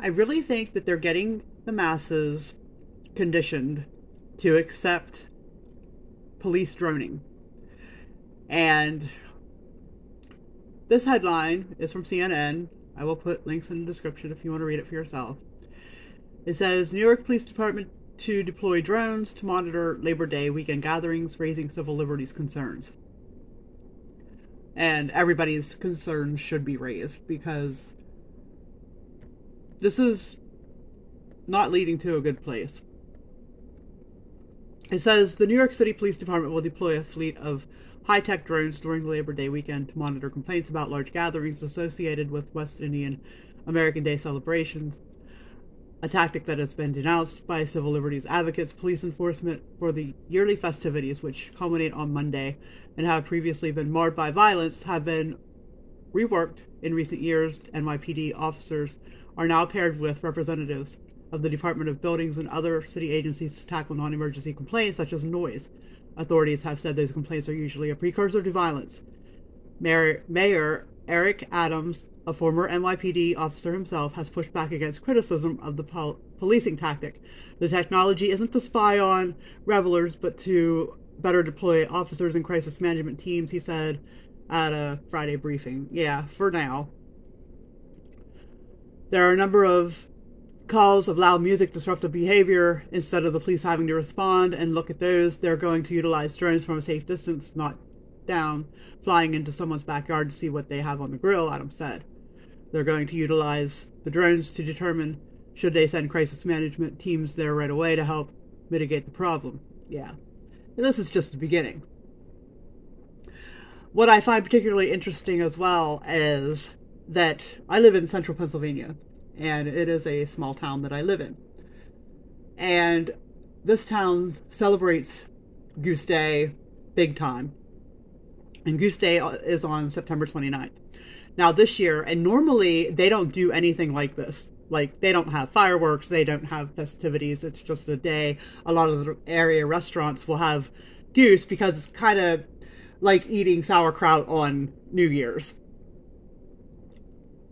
I really think that they're getting the masses conditioned to accept police droning. And this headline is from CNN. I will put links in the description if you want to read it for yourself. It says New York Police Department to deploy drones to monitor Labor Day weekend gatherings, raising civil liberties concerns. And everybody's concerns should be raised because this is not leading to a good place. It says the New York City Police Department will deploy a fleet of high tech drones during the Labor Day weekend to monitor complaints about large gatherings associated with West Indian American Day celebrations, a tactic that has been denounced by civil liberties advocates, police enforcement for the yearly festivities, which culminate on Monday and have previously been marred by violence, have been reworked in recent years. NYPD officers are now paired with representatives of the Department of Buildings and other city agencies to tackle non emergency complaints such as noise. Authorities have said those complaints are usually a precursor to violence. Mayor, Mayor Eric Adams, a former NYPD officer himself, has pushed back against criticism of the pol- policing tactic. The technology isn't to spy on revelers, but to better deploy officers and crisis management teams, he said at a Friday briefing. Yeah, for now. There are a number of calls of loud music disruptive behavior. Instead of the police having to respond and look at those they're going to utilize drones from a safe distance not down flying into someone's backyard to see what they have on the grill Adams said. They're going to utilize the drones to determine should they send crisis management teams there right away to help mitigate the problem. Yeah. And this is just the beginning what i find particularly interesting as well is that i live in central pennsylvania and it is a small town that I live in. And this town celebrates Goose Day big time. And Goose Day is on September 29th. Now, this year, and normally they don't do anything like this. Like, they don't have fireworks, they don't have festivities. It's just a day. A lot of the area restaurants will have goose because it's kind of like eating sauerkraut on New Year's.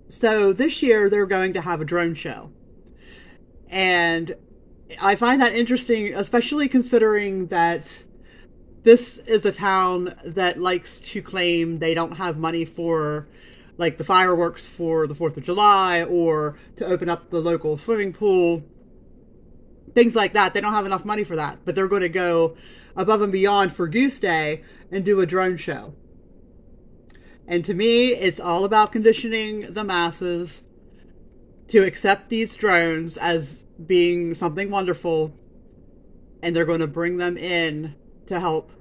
So this year they're going to have a drone show. And I find that interesting, especially considering that this is a town that likes to claim they don't have money for like the fireworks for the 4th of July or to open up the local swimming pool. Things like that. They don't have enough money for that, but they're going to go above and beyond for Goose Day and do a drone show. And to me, it's all about conditioning the masses to accept these drones as being something wonderful. And they're going to bring them in to help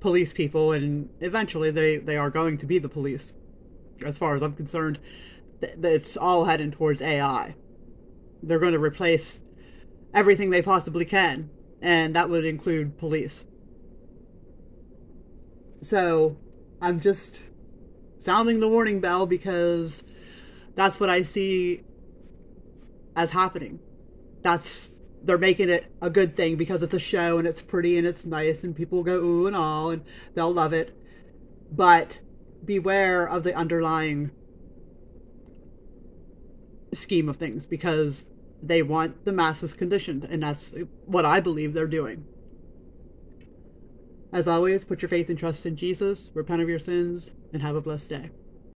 police people. And eventually, they, they are going to be the police. As far as I'm concerned, it's all heading towards AI. They're going to replace everything they possibly can. And that would include police. So I'm just sounding the warning bell because that's what I see as happening. That's they're making it a good thing because it's a show and it's pretty and it's nice and people go ooh and all and they'll love it. But beware of the underlying scheme of things because they want the masses conditioned and that's what I believe they're doing. As always, put your faith and trust in Jesus, repent of your sins, and have a blessed day.